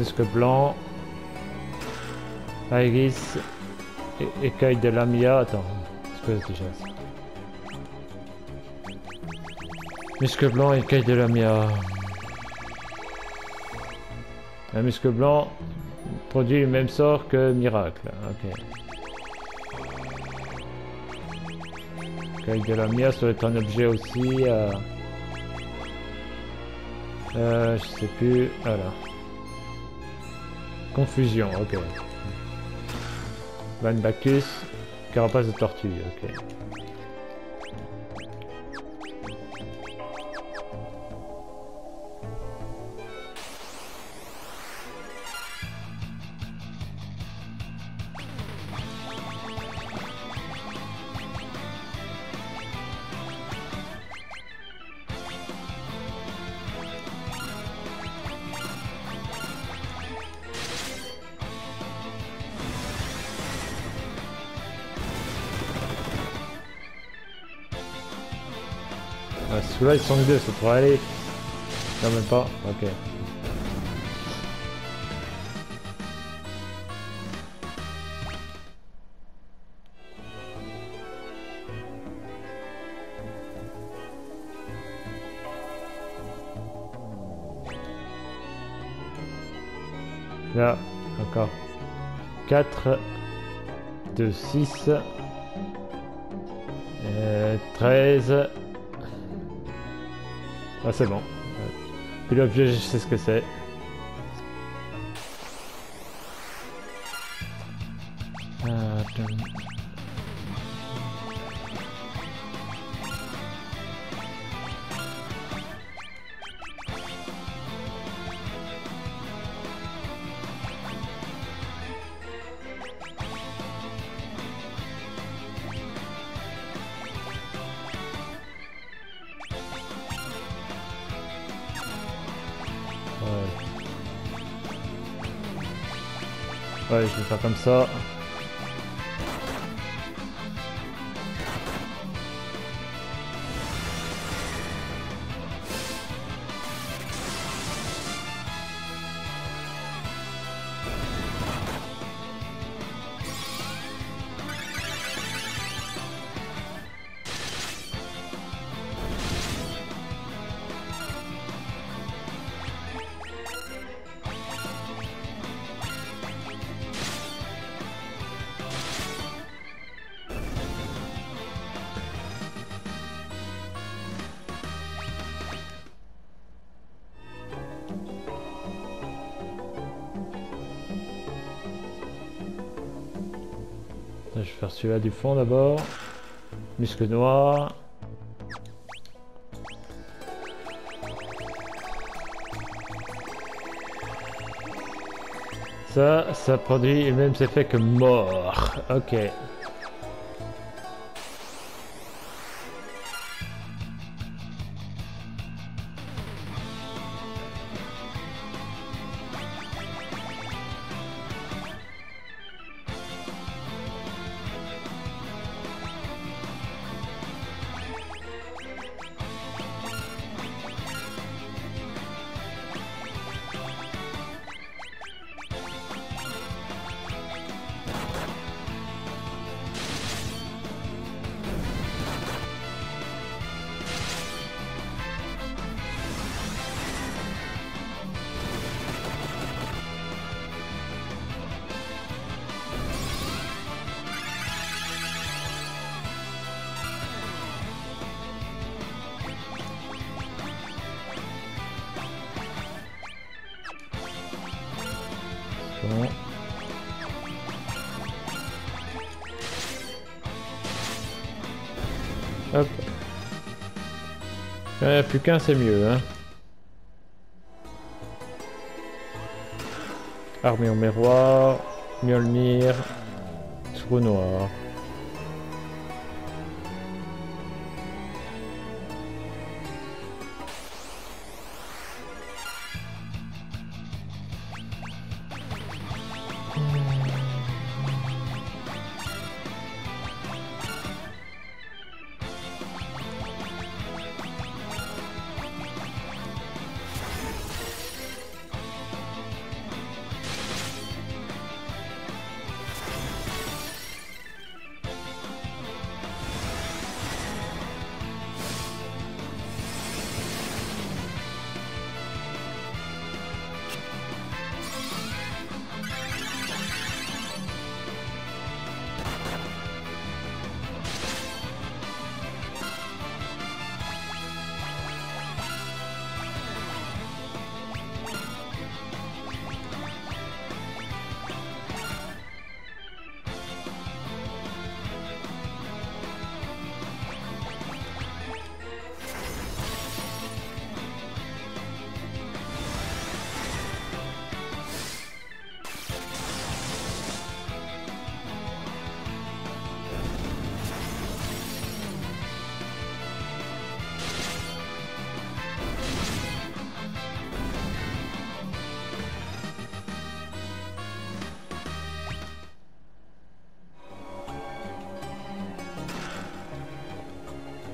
Muscle blanc. Iris. écaille de lamia. Attends, c'est quoi déjà Muscle blanc, écaille de lamia. Un muscle blanc produit le même sort que miracle. Ok. Écaille de lamia, ça doit être un objet aussi. Euh... Euh, je sais plus. Voilà. Confusion, ok. Van Bacchus, carapace de tortue, ok. Celui-là, ils sont deux, ça pourrait aller. Non, même pas. Ok. Là, encore. 4, 2, 6, 13, ah c'est bon. Puis l'objet, je sais ce que c'est. Ouais, comme ça. Je vais faire celui-là du fond d'abord. Muscle noir. Ça, ça produit le même effet que mort. Ok. Hop. Euh, plus qu'un, c'est mieux. Hein. Armure miroir, Mjolnir, trou noir.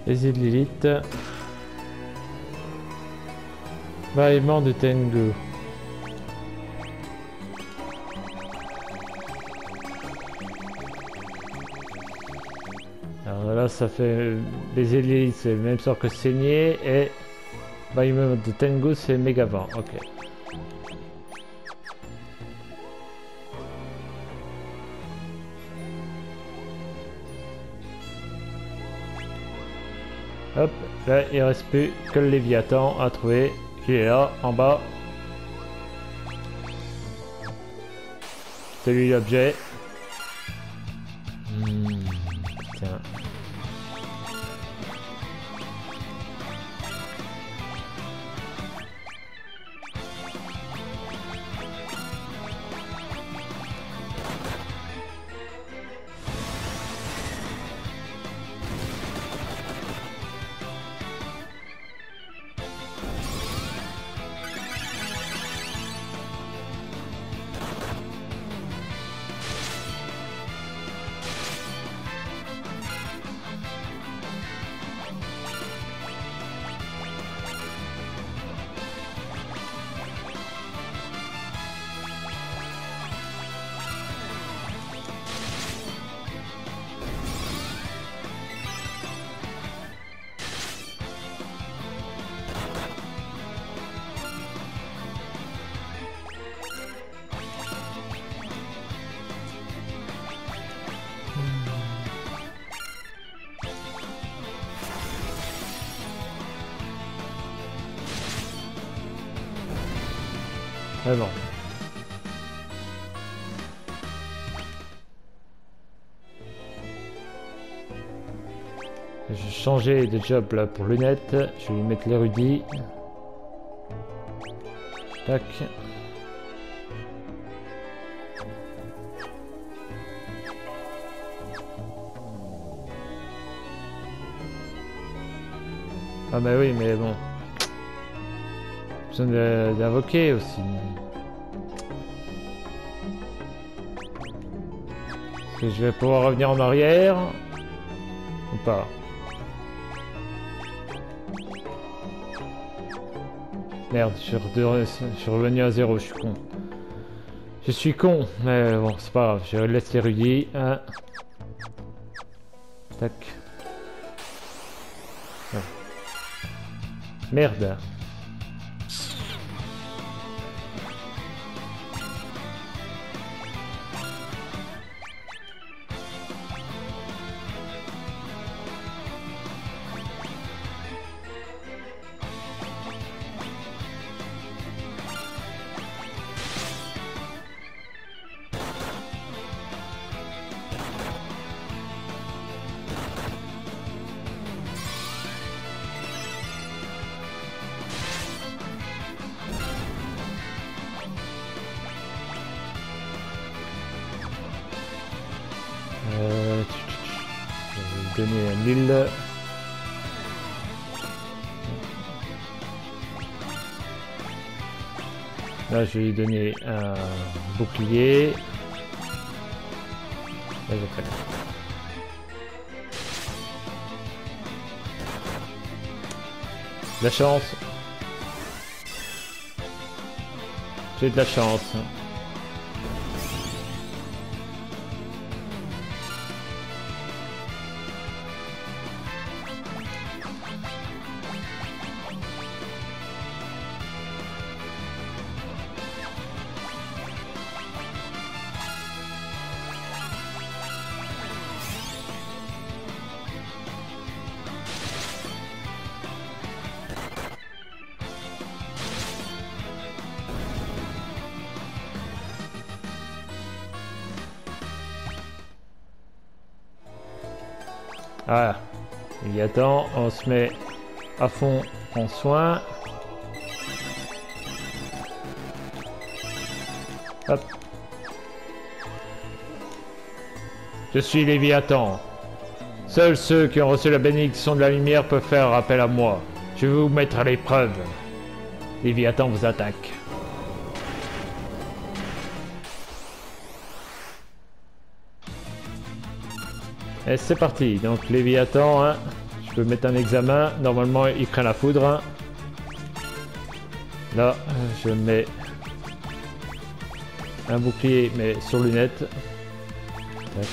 Les îles Lilith. Vaillement de Tengu. Alors là, ça fait les élites, c'est le même sort que saigner et Vaillement de Tengu, c'est méga vent. Ok. Là il reste plus que le Léviathan à trouver. Qui est là, en bas. C'est lui l'objet. Vraiment. Je vais de job là pour lunettes. Je vais lui mettre l'érudit. Tac. Ah bah oui, mais bon. D'invoquer aussi. Que je vais pouvoir revenir en arrière Ou pas? Merde, je suis, je suis revenu à zéro, je suis con. Je suis con, mais bon, c'est pas grave, je laisse l'érudit. Hein. Tac. Merde. Là, je vais lui donner un bouclier. La chance. J'ai de la chance. Ah, il on se met à fond en soin. Hop. Je suis Léviathan. Seuls ceux qui ont reçu la bénédiction de la lumière peuvent faire appel à moi. Je vais vous mettre à l'épreuve. Léviathan vous attaque. Et c'est parti. Donc Léviathan, hein, je peux mettre un examen. Normalement, il craint la foudre. Là, je mets un bouclier, mais sur lunettes. Tac.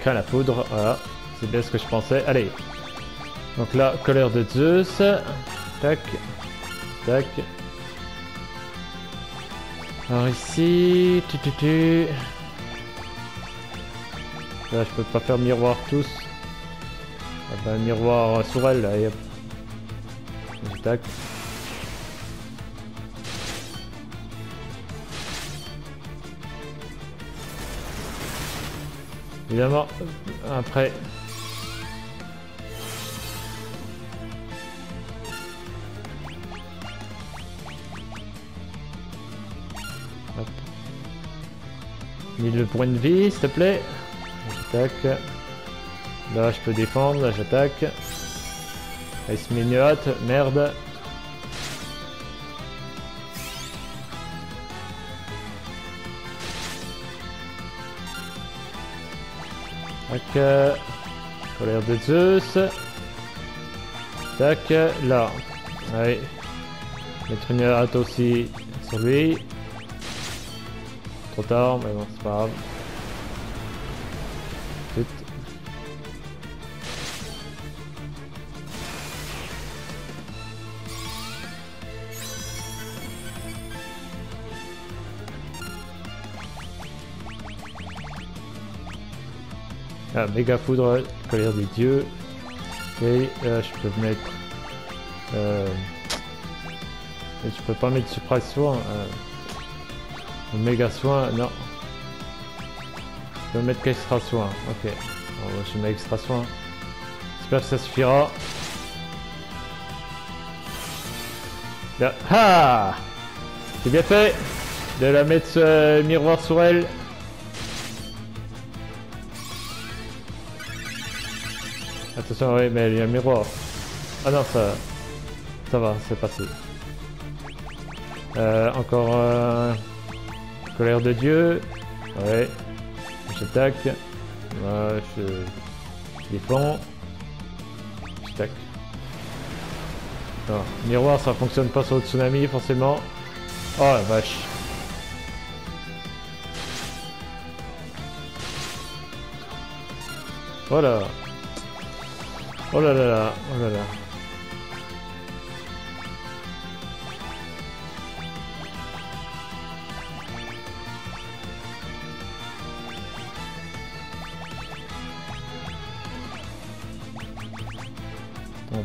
Craint la foudre, voilà. C'est bien ce que je pensais. Allez. Donc là, colère de Zeus. Tac. Tac. Alors ici, tu tu tu. Là, je peux pas faire miroir tous. Ah bah, miroir sur elle, là. Tac. Évidemment, après, Mille points de vie, s'il te plaît. J'attaque. Là, je peux défendre. Là, j'attaque. Il se une. Merde. Tac. Colère de Zeus. Tac. Là. Allez. Mettre une hâte aussi sur lui. Tard, mais bon, c'est pas grave. Ah, méga foudre, colère des dieux. Ok, euh, je peux mettre. Euh, et je peux pas mettre suppression. Méga soin, non. Je peux mettre qu'extra soin, ok. Bon, je mets extra soin. J'espère que ça suffira. C'est bien fait de la mettre euh, miroir sur elle. Attention, oui, mais il y a un miroir. Ah non, ça, ça va, c'est passé. Euh, encore euh, colère de Dieu. Ouais. J'attaque. Ouais, je défends. J'attaque. Miroir, ça fonctionne pas sur le tsunami, forcément. Oh la vache. Voilà. Oh là là là, oh là là.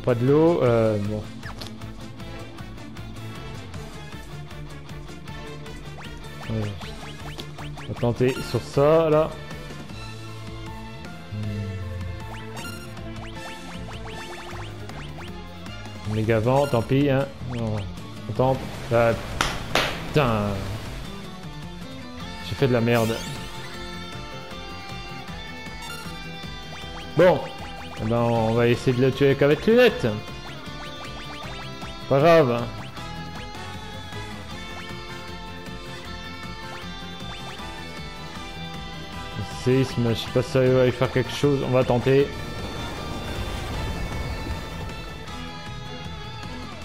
Pas de l'eau, euh, bon. On va tenter sur ça, là. Hmm. Méga tant pis, hein. On. Ah, putain. J'ai fait de la merde. Bon, eh ben, on va essayer de le tuer avec lunettes. Pas grave. séisme, je sais pas si ça va y faire quelque chose. On va tenter.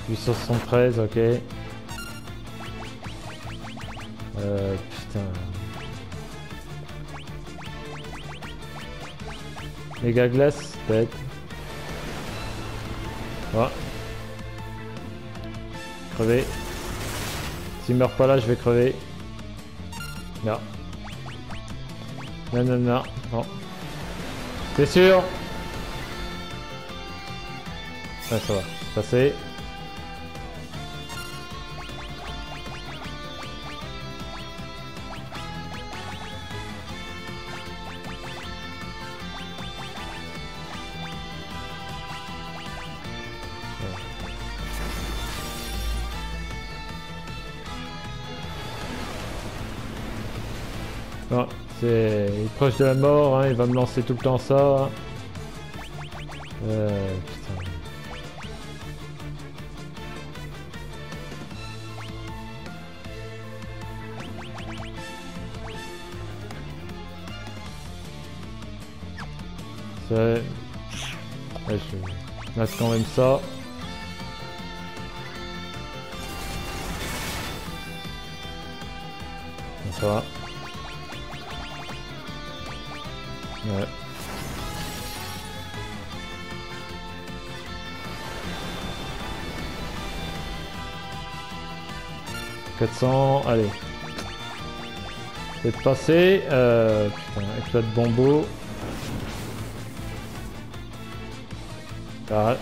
873, ok. Euh, putain. Méga glace, peut-être. Oh. Crever. S'il meurt pas là, je vais crever. Non. Non, non, non. T'es sûr Ah, ça va. Passer. C'est proche de la mort, hein, il va me lancer tout le temps ça. Euh, putain. Ouais, je laisse quand même ça. Ça va. Ouais. 400, allez. C'est passé. Euh, de bombeau. Ah.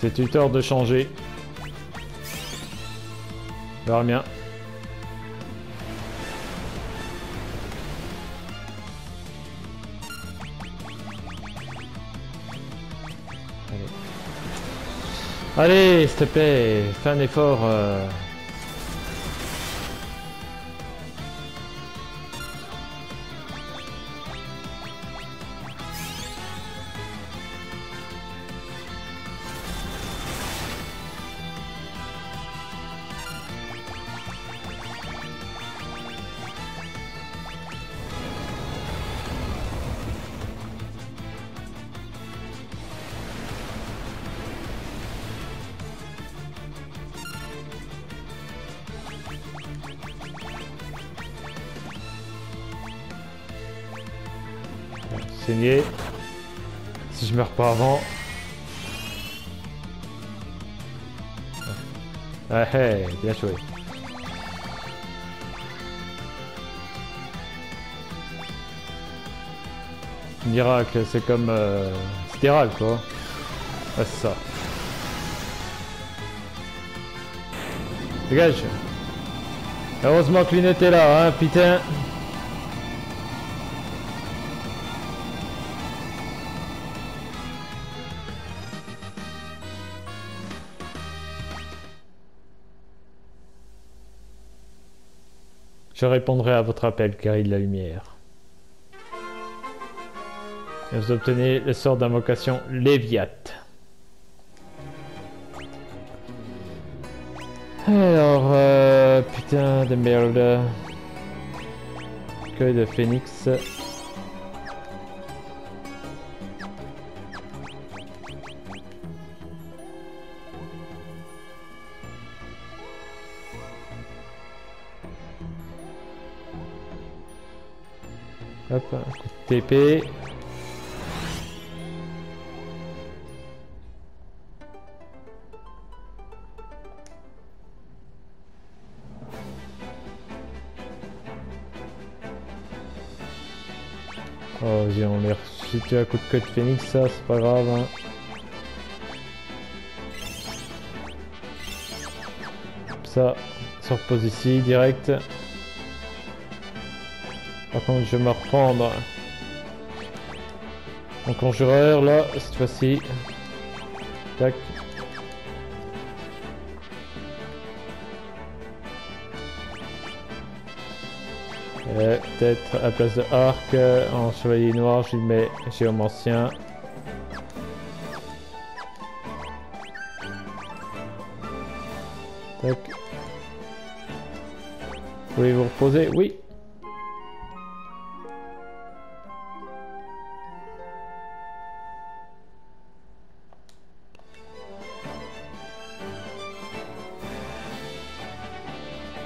C'est tuteur de changer. Verra bien. Allez, s'il te plaît, fais un effort. Euh... Si je meurs pas avant. Ah hey, bien joué. Miracle, c'est comme euh, Stéral quoi. Ah, c'est ça. Dégage. Heureusement que Lunette est là, hein, putain. Je répondrai à votre appel, Carrie de la Lumière. vous obtenez le sort d'invocation Léviat. Alors, euh, putain de merde. Que de phénix. Hop, un coup de TP. Oh vas-y on est ressuscité à coup de queue de phoenix ça c'est pas grave hein. Ça, se repose ici direct. Par contre, je vais me reprendre mon conjureur là, cette fois-ci. Tac. Peut-être à place de arc, en chevalier noir, je lui mets géome ancien. Tac. Vous voulez vous reposer? Oui.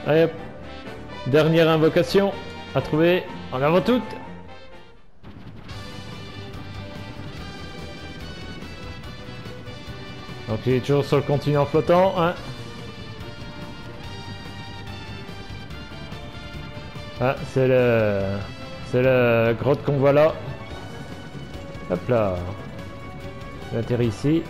Allez hop. Dernière invocation à trouver. En avant toutes Donc il est toujours sur le continent flottant, hein Ah, c'est le... C'est le grotte qu'on voit là. Hop là. Il atterrit ici.